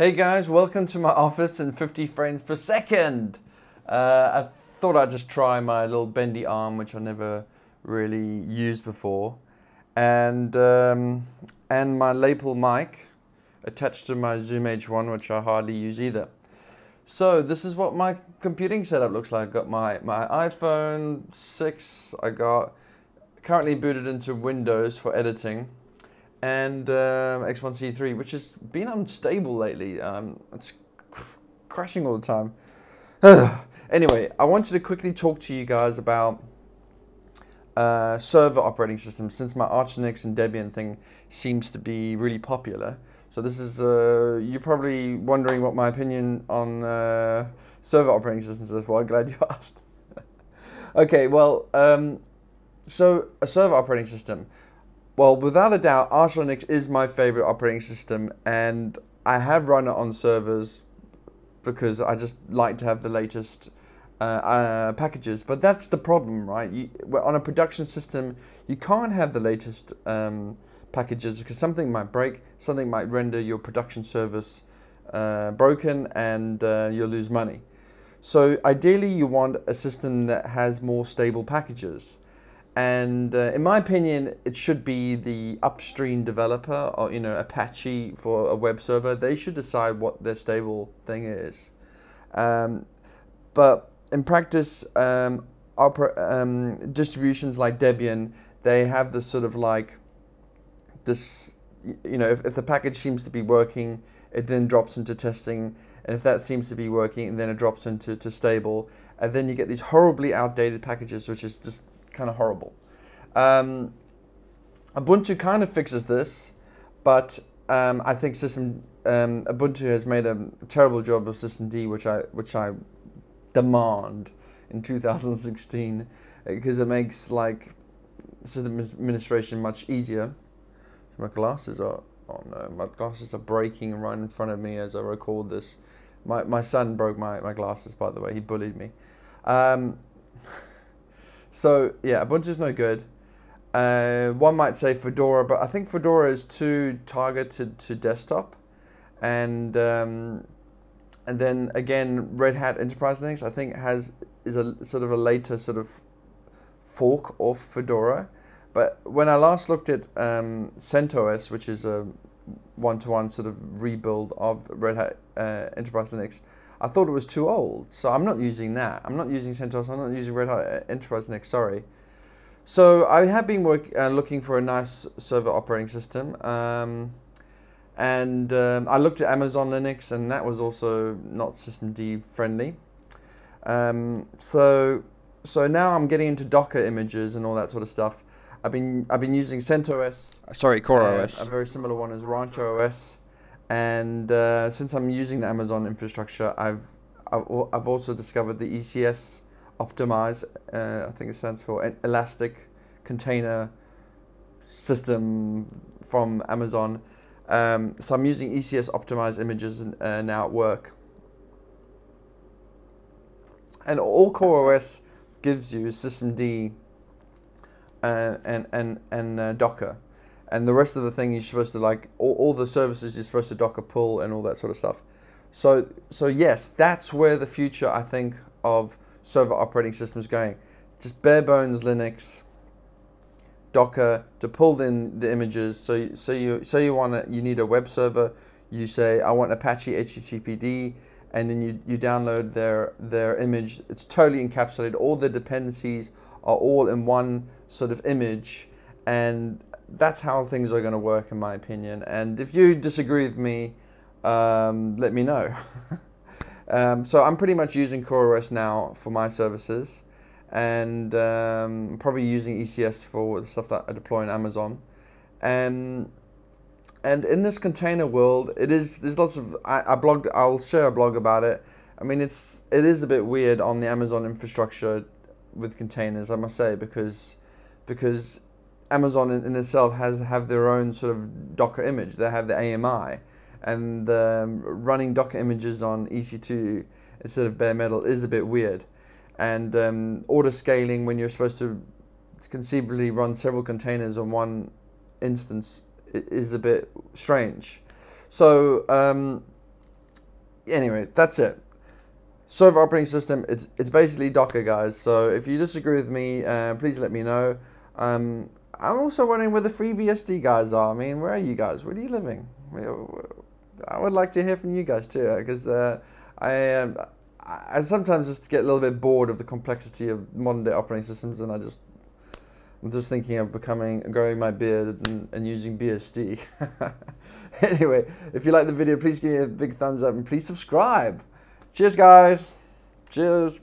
Hey guys, welcome to my office in 50 frames per second. Uh, I thought I'd just try my little bendy arm, which I never really used before, and um, and my lapel mic attached to my Zoom H1, which I hardly use either. So this is what my computing setup looks like. I got my, my iPhone 6, I got currently booted into Windows for editing and um, X1C3, which has been unstable lately. Um, it's cr crashing all the time. anyway, I wanted to quickly talk to you guys about uh, server operating systems since my Arch Linux and Debian thing seems to be really popular. So this is, uh, you're probably wondering what my opinion on uh, server operating systems is. Well, glad you asked. okay, well, um, so a server operating system. Well, without a doubt, Arch Linux is my favorite operating system, and I have run it on servers because I just like to have the latest uh, uh, packages. But that's the problem, right? You, on a production system, you can't have the latest um, packages because something might break, something might render your production service uh, broken, and uh, you'll lose money. So ideally, you want a system that has more stable packages. And uh, in my opinion, it should be the upstream developer or, you know, Apache for a web server. They should decide what their stable thing is. Um, but in practice, um, um, distributions like Debian, they have this sort of like this, you know, if, if the package seems to be working, it then drops into testing. And if that seems to be working, then it drops into to stable. And then you get these horribly outdated packages, which is just kind of horrible. Um, Ubuntu kind of fixes this, but um, I think system um, Ubuntu has made a terrible job of systemd, which I which I demand in 2016 because it makes like system administration much easier. My glasses are oh no, my glasses are breaking right in front of me as I record this. My my son broke my, my glasses by the way. He bullied me. Um, so yeah, Ubuntu's no good. Uh, one might say Fedora, but I think Fedora is too targeted to desktop, and um, and then again, Red Hat Enterprise Linux I think has is a sort of a later sort of fork of Fedora. But when I last looked at um, CentOS, which is a one-to-one -one sort of rebuild of Red Hat uh, Enterprise Linux, I thought it was too old. So I'm not using that. I'm not using CentOS. I'm not using Red Hat uh, Enterprise Linux. Sorry. So I have been work, uh, looking for a nice server operating system. Um, and um, I looked at Amazon Linux, and that was also not systemd friendly. Um, so, so now I'm getting into Docker images and all that sort of stuff. I've been I've been using CentOS. Sorry, CoreOS. A very similar one as Rancher OS. And uh, since I'm using the Amazon infrastructure, I've I've also discovered the ECS Optimize. Uh, I think it stands for Elastic Container System from Amazon. Um, so I'm using ECS Optimize images uh, now at work. And all CoreOS gives you is systemd uh, and and and uh, Docker and the rest of the thing you're supposed to like all, all the services you're supposed to docker pull and all that sort of stuff. So so yes that's where the future i think of server operating systems going. Just bare bones linux docker to pull in the images. So so you so you want to you need a web server you say i want apache httpd and then you, you download their their image. It's totally encapsulated. All the dependencies are all in one sort of image. And that's how things are going to work, in my opinion. And if you disagree with me, um, let me know. um, so I'm pretty much using CoreOS now for my services, and um, probably using ECS for the stuff that I deploy on Amazon. And and in this container world, it is there's lots of I, I blogged. I'll share a blog about it. I mean, it's it is a bit weird on the Amazon infrastructure with containers, I must say, because because Amazon in, in, itself has have their own sort of Docker image. They have the AMI, and um, running Docker images on EC2 instead of bare metal is a bit weird. And um, auto scaling when you're supposed to conceivably run several containers on one instance is a bit strange. So um, anyway, that's it. Server operating system, it's, it's basically Docker, guys. So if you disagree with me, uh, please let me know. Um, I'm also wondering where the FreeBSD guys are. I mean, where are you guys? Where are you living? I would like to hear from you guys too, because uh, I, um, I sometimes just get a little bit bored of the complexity of modern day operating systems, and I just I'm just thinking of becoming, growing my beard and, and using BSD. anyway, if you like the video, please give me a big thumbs up and please subscribe. Cheers, guys. Cheers.